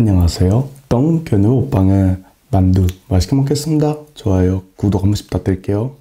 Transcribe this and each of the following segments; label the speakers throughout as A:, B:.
A: 안녕하세요. 똥견우 오빵의 만두 맛있게 먹겠습니다. 좋아요, 구독 한 번씩 부탁드릴게요.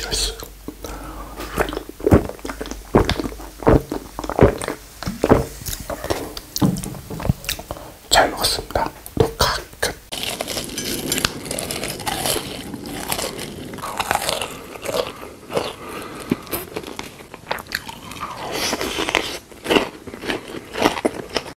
A: 치얼스. 잘 먹었습니다.